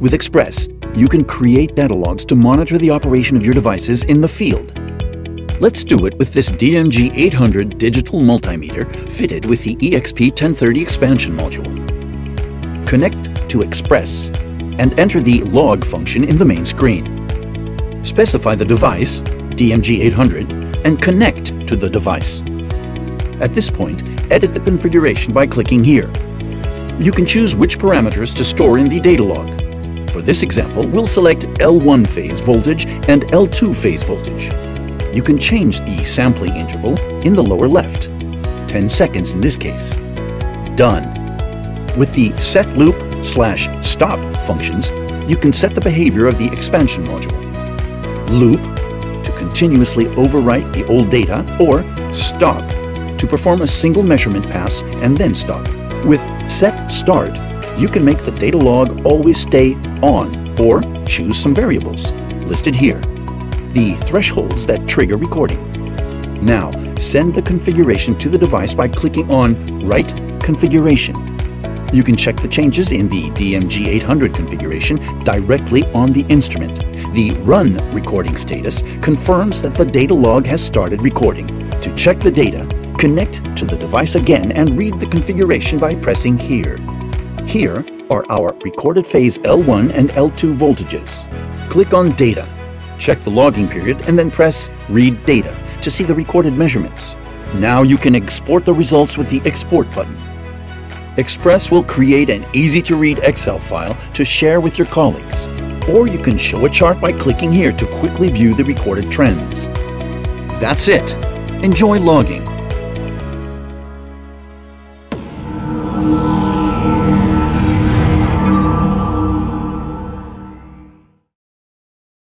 With Xpress, you can create data logs to monitor the operation of your devices in the field. Let's do it with this DMG 800 digital multimeter fitted with the EXP 1030 expansion module. Connect to Xpress and enter the log function in the main screen. Specify the device, DMG 800, and connect to the device. At this point, edit the configuration by clicking here. You can choose which parameters to store in the data log. For this example, we'll select L1 phase voltage and L2 phase voltage. You can change the sampling interval in the lower left, 10 seconds in this case. Done. With the set loop slash stop functions, you can set the behavior of the expansion module. Loop to continuously overwrite the old data or stop to perform a single measurement pass and then stop. With set start, you can make the data log always stay on or choose some variables listed here. The thresholds that trigger recording. Now, send the configuration to the device by clicking on Write Configuration you can check the changes in the DMG 800 configuration directly on the instrument. The Run recording status confirms that the data log has started recording. To check the data, connect to the device again and read the configuration by pressing here. Here are our recorded phase L1 and L2 voltages. Click on Data, check the logging period, and then press Read Data to see the recorded measurements. Now you can export the results with the Export button. Xpress will create an easy-to-read Excel file to share with your colleagues. Or you can show a chart by clicking here to quickly view the recorded trends. That's it. Enjoy logging